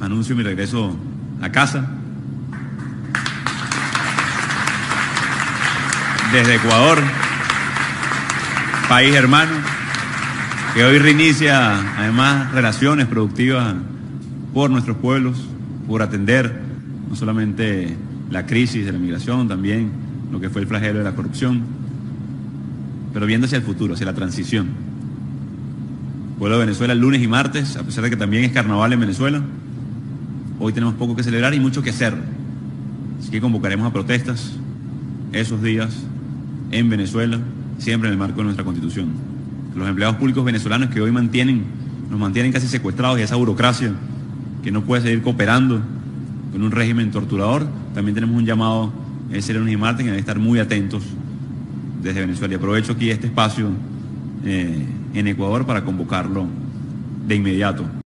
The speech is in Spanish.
anuncio mi regreso a casa. Desde Ecuador, país hermano, que hoy reinicia además relaciones productivas por nuestros pueblos, por atender no solamente la crisis de la migración, también lo que fue el flagelo de la corrupción, pero viendo hacia el futuro, hacia la transición. Pueblo de Venezuela lunes y martes, a pesar de que también es carnaval en Venezuela, hoy tenemos poco que celebrar y mucho que hacer. Así que convocaremos a protestas esos días en Venezuela, siempre en el marco de nuestra constitución. Los empleados públicos venezolanos que hoy mantienen, nos mantienen casi secuestrados y esa burocracia que no puede seguir cooperando con un régimen torturador, también tenemos un llamado ese lunes y martes que deben estar muy atentos desde Venezuela. Y aprovecho aquí este espacio eh, en Ecuador para convocarlo de inmediato.